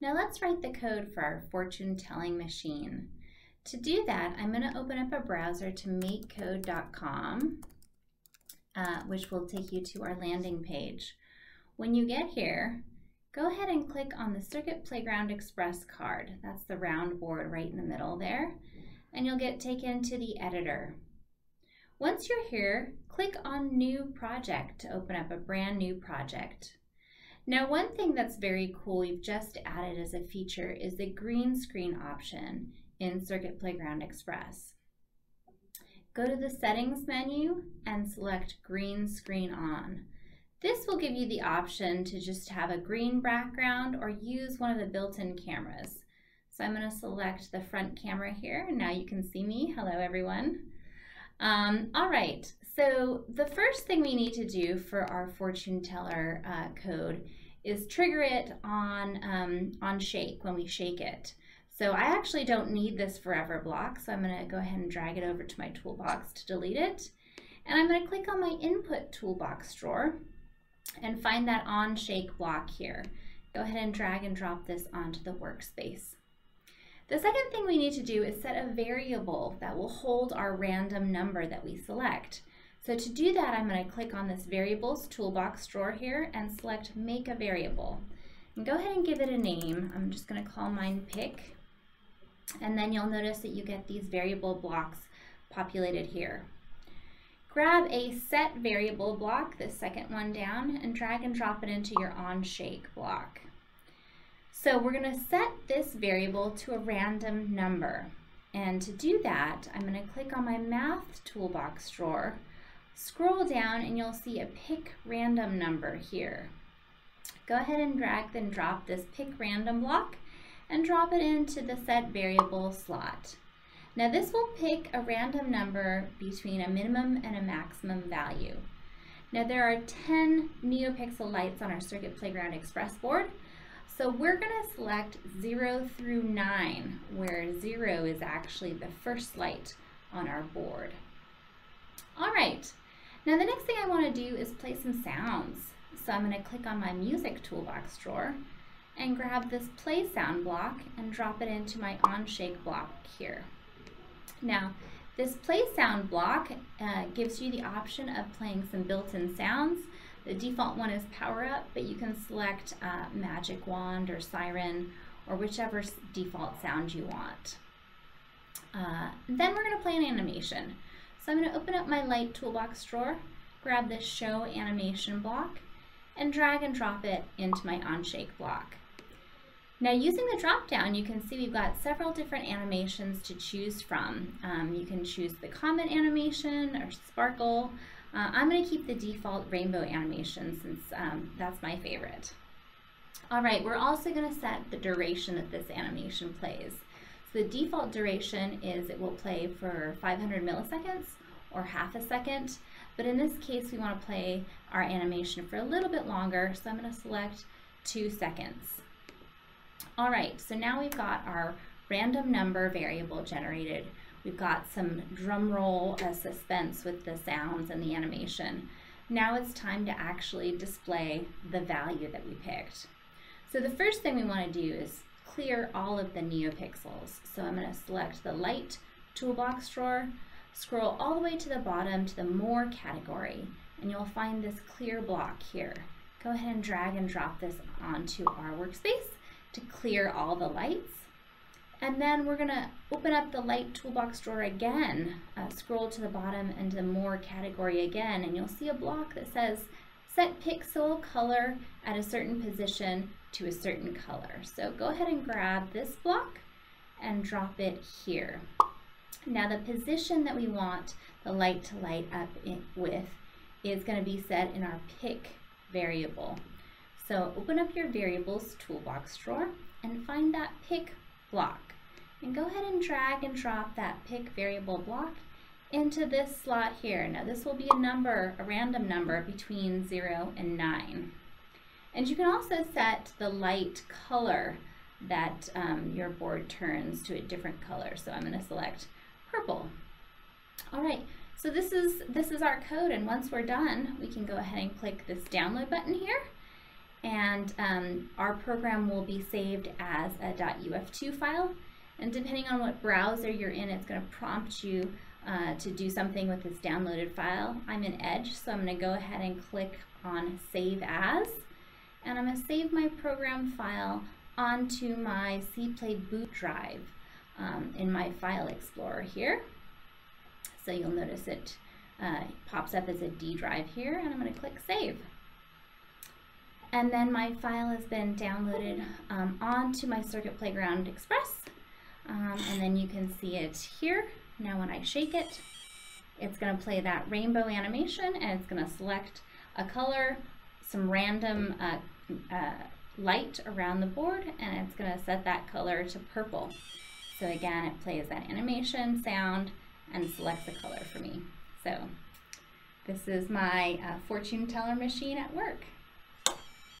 Now let's write the code for our fortune telling machine. To do that, I'm going to open up a browser to makecode.com, uh, which will take you to our landing page. When you get here, go ahead and click on the Circuit Playground Express card. That's the round board right in the middle there, and you'll get taken to the editor. Once you're here, click on New Project to open up a brand new project. Now one thing that's very cool we've just added as a feature is the green screen option in Circuit Playground Express. Go to the settings menu and select green screen on. This will give you the option to just have a green background or use one of the built-in cameras. So I'm going to select the front camera here. Now you can see me. Hello everyone. Um, all right, so the first thing we need to do for our fortune teller uh, code is trigger it on, um, on shake when we shake it. So I actually don't need this forever block, so I'm gonna go ahead and drag it over to my toolbox to delete it. And I'm gonna click on my input toolbox drawer and find that on shake block here. Go ahead and drag and drop this onto the workspace. The second thing we need to do is set a variable that will hold our random number that we select. So to do that, I'm going to click on this variables toolbox drawer here and select make a variable. And go ahead and give it a name. I'm just going to call mine pick. And then you'll notice that you get these variable blocks populated here. Grab a set variable block, the second one down, and drag and drop it into your on shake block. So we're going to set this variable to a random number. And to do that, I'm going to click on my math toolbox drawer Scroll down and you'll see a pick random number here. Go ahead and drag and drop this pick random block and drop it into the set variable slot. Now this will pick a random number between a minimum and a maximum value. Now there are 10 NeoPixel lights on our Circuit Playground Express board, so we're going to select 0 through 9, where 0 is actually the first light on our board. All right, now the next thing I want to do is play some sounds. So I'm going to click on my music toolbox drawer and grab this play sound block and drop it into my on shake block here. Now this play sound block uh, gives you the option of playing some built-in sounds. The default one is power up, but you can select uh, magic wand or siren or whichever default sound you want. Uh, then we're going to play an animation. So I'm going to open up my light toolbox drawer, grab this show animation block, and drag and drop it into my on-shake block. Now using the drop down, you can see we've got several different animations to choose from. Um, you can choose the comet animation or sparkle. Uh, I'm going to keep the default rainbow animation since um, that's my favorite. All right, we're also going to set the duration that this animation plays. So the default duration is it will play for 500 milliseconds or half a second. But in this case, we want to play our animation for a little bit longer. So I'm going to select two seconds. All right, so now we've got our random number variable generated. We've got some drum roll uh, suspense with the sounds and the animation. Now it's time to actually display the value that we picked. So the first thing we want to do is clear all of the NeoPixels. So I'm going to select the light toolbox drawer, Scroll all the way to the bottom to the More category, and you'll find this clear block here. Go ahead and drag and drop this onto our workspace to clear all the lights. And then we're going to open up the light toolbox drawer again, uh, scroll to the bottom into the More category again, and you'll see a block that says set pixel color at a certain position to a certain color. So go ahead and grab this block and drop it here. Now the position that we want the light to light up with is going to be set in our pick variable. So open up your variables toolbox drawer and find that pick block. And go ahead and drag and drop that pick variable block into this slot here. Now this will be a number, a random number between 0 and 9. And you can also set the light color that um, your board turns to a different color. So I'm going to select purple. All right, so this is, this is our code and once we're done, we can go ahead and click this download button here and um, our program will be saved as a .uf2 file. And depending on what browser you're in, it's going to prompt you uh, to do something with this downloaded file. I'm in Edge, so I'm going to go ahead and click on Save As, and I'm going to save my program file onto my CPlay boot drive um, in my File Explorer here. So you'll notice it uh, pops up as a D drive here, and I'm going to click Save. And then my file has been downloaded um, onto my Circuit Playground Express. Um, and then you can see it here. Now when I shake it, it's going to play that rainbow animation and it's going to select a color, some random uh, uh, light around the board, and it's going to set that color to purple. So again, it plays that animation sound and selects a color for me. So this is my uh, fortune teller machine at work.